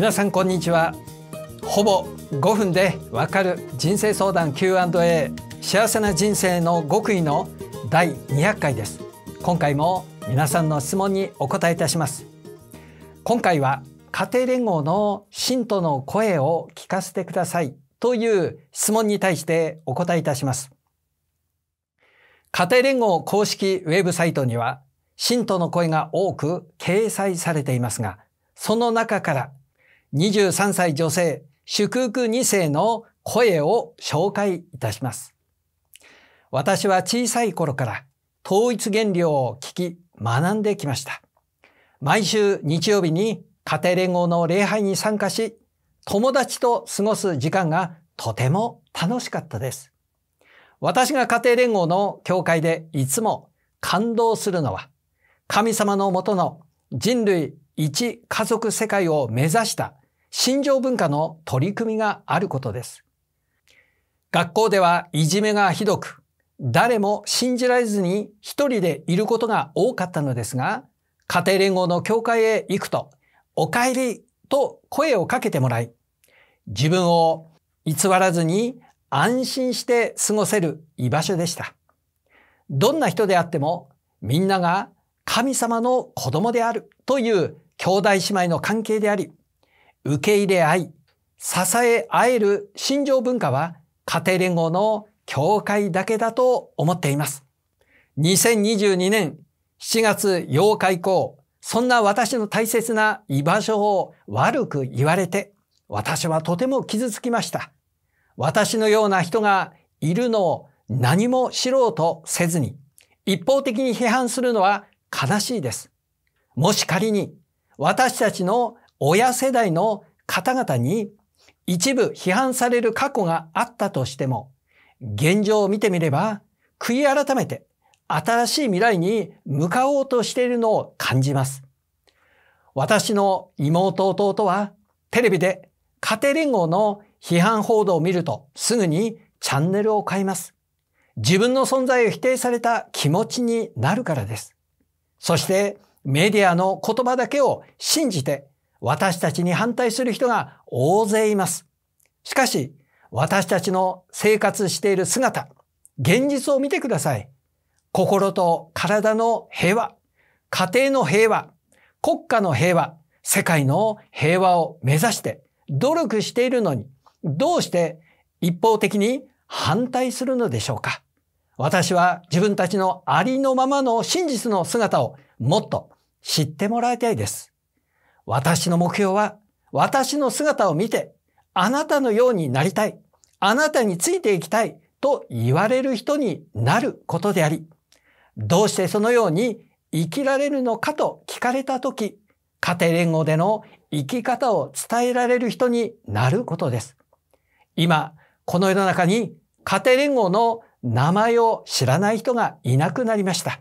皆さんこんにちは。ほぼ5分でわかる人生相談 Q&A 幸せな人生の極意の第200回です。今回も皆さんの質問にお答えいたします。今回は家庭連合の信徒の声を聞かせてくださいという質問に対してお答えいたします。家庭連合公式ウェブサイトには信徒の声が多く掲載されていますがその中から23歳女性祝福2世の声を紹介いたします。私は小さい頃から統一原理を聞き学んできました。毎週日曜日に家庭連合の礼拝に参加し、友達と過ごす時間がとても楽しかったです。私が家庭連合の教会でいつも感動するのは、神様のもとの人類一家族世界を目指した心情文化の取り組みがあることです。学校ではいじめがひどく、誰も信じられずに一人でいることが多かったのですが、家庭連合の教会へ行くと、お帰りと声をかけてもらい、自分を偽らずに安心して過ごせる居場所でした。どんな人であってもみんなが神様の子供であるという兄弟姉妹の関係であり、受け入れ合い、支え合える信条文化は家庭連合の教会だけだと思っています。2022年7月8日以降、そんな私の大切な居場所を悪く言われて、私はとても傷つきました。私のような人がいるのを何も知ろうとせずに、一方的に批判するのは悲しいです。もし仮に私たちの親世代の方々に一部批判される過去があったとしても、現状を見てみれば、悔い改めて新しい未来に向かおうとしているのを感じます。私の妹弟はテレビで家庭連合の批判報道を見るとすぐにチャンネルを変えます。自分の存在を否定された気持ちになるからです。そしてメディアの言葉だけを信じて私たちに反対する人が大勢います。しかし、私たちの生活している姿、現実を見てください。心と体の平和、家庭の平和、国家の平和、世界の平和を目指して努力しているのに、どうして一方的に反対するのでしょうか私は自分たちのありのままの真実の姿をもっと知ってもらいたいです。私の目標は私の姿を見てあなたのようになりたい。あなたについていきたいと言われる人になることであり、どうしてそのように生きられるのかと聞かれたとき、家庭連合での生き方を伝えられる人になることです。今、この世の中に家庭連合の名前を知らない人がいなくなりました。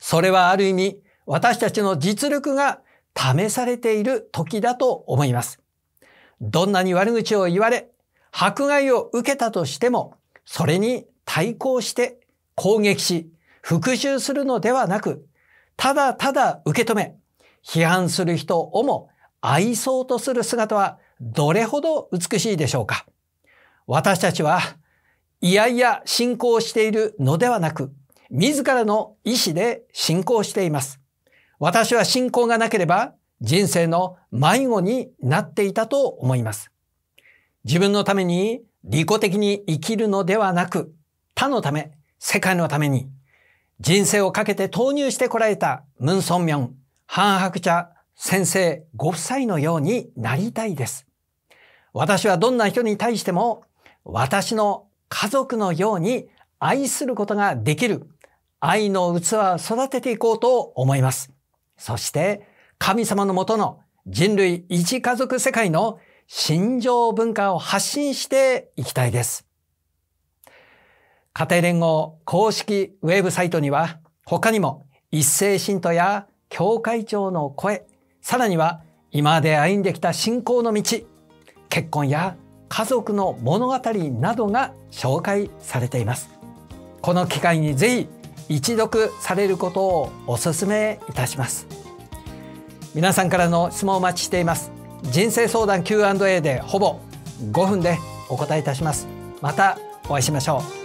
それはある意味、私たちの実力が試されている時だと思います。どんなに悪口を言われ、迫害を受けたとしても、それに対抗して攻撃し、復讐するのではなく、ただただ受け止め、批判する人をも愛そうとする姿はどれほど美しいでしょうか。私たちは、いやいや信仰しているのではなく、自らの意志で信仰しています。私は信仰がなければ人生の迷子になっていたと思います。自分のために利己的に生きるのではなく、他のため、世界のために、人生をかけて投入してこられたムン・ソンミョン、ハン・ハクチャ先生ご夫妻のようになりたいです。私はどんな人に対しても私の家族のように愛することができる愛の器を育てていこうと思います。そして神様のもとの人類一家族世界の心情文化を発信していきたいです。家庭連合公式ウェブサイトには他にも一斉信徒や教会長の声、さらには今まで歩んできた信仰の道、結婚や家族の物語などが紹介されています。この機会にぜひ一読されることをお勧めいたします。皆さんからの質問をお待ちしています。人生相談 Q&A でほぼ5分でお答えいたしますまたお会いしましょう